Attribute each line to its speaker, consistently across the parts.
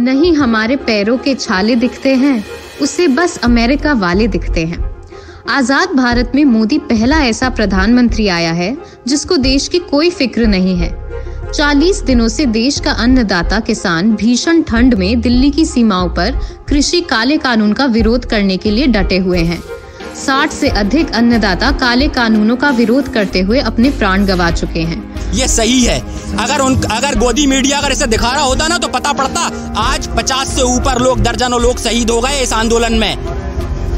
Speaker 1: नहीं हमारे पैरों के छाले दिखते हैं, उसे बस अमेरिका वाले दिखते हैं। आज़ाद भारत में मोदी पहला ऐसा प्रधानमंत्री आया है, जिसको देश की कोई फ़िक्र नहीं है। 40 दिनों से देश का अन्नदाता किसान भीषण ठंड में दिल्ली की सीमाओं पर कृषि काले कानून का विरोध करने के लिए डटे हुए हैं। 60 से अधिक अन्नदाता काले कानूनों का विरोध करते हुए अपने प्राण गवा चुके हैं।
Speaker 2: ये सही है। अगर उन, अगर गोदी मीडिया अगर इसे दिखा रहा होता ना तो पता पड़ता, आज 50 से ऊपर लोग, दर्जनों लोग शहीद हो गए इस आंदोलन में।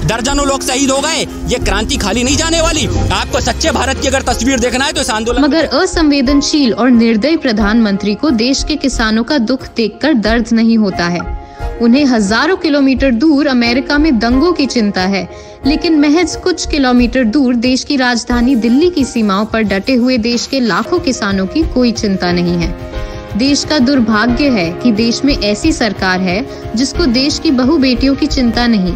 Speaker 2: दर्जनों लोग शहीद हो गए, ये क्रांति खाली नहीं जाने वाली। आपको सच्चे भारत की अगर तस्वीर देखना है तो इस आंदोलन
Speaker 1: मगर असंवेदनशील और निर्दयी प्रधानमंत्री को देश के किसानों का दुख देखकर दर्द नहीं होता है। उन्हें हज़ारों किलोमीटर दूर अमेरिका में दंगों की चिंता है। लेकिन महज कुछ किलोमीटर दूर देश की राजधानी दिल्ली की सीमाओं पर डटे हुए देश के लाखों किसानों की कोई चिंता नहीं है। देश का दुर्भाग्य है कि देश में ऐसी सरकार है, जिसको देश की बहु बेटियों की चिंता नहीं।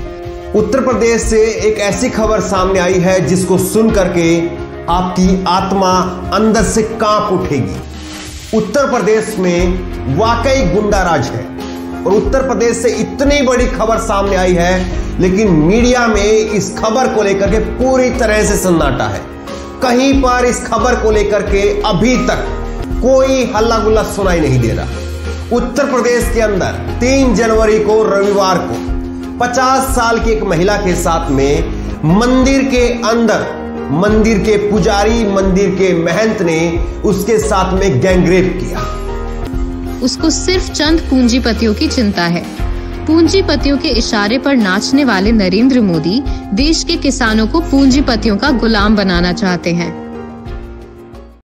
Speaker 3: उत्तर प्रदेश से एक ऐसी खबर सामने आई है, जिसको सुन करके आपकी आत्मा अंदर से काँप उठेगी। उत्तर प्रदेश में वाकई गुंडा राज है। और उत्तर प्रदेश से इतनी बड़ी खबर सामने आई है, लेकिन मीडिया में इस खबर को लेकर के पूरी तरह से सन्नाटा है। कहीं पर इस खबर को लेकर के अभी तक कोई हल्ला गुल्ला सुनाई नहीं दे रहा। उत्तर प्रदेश के अंदर 3 जनवरी को, रविवार को 50 साल की एक महिला के साथ में मंदिर के अंदर, मंदिर के पुजारी, मंदिर के महंत ने उसके साथ में गैंगरेप किया।
Speaker 1: उसको सिर्फ़ चंद पूंजीपतियों की चिंता है। पूंजीपतियों के इशारे पर नाचने वाले नरेंद्र मोदी देश के किसानों को पूंजीपतियों का गुलाम बनाना चाहते हैं।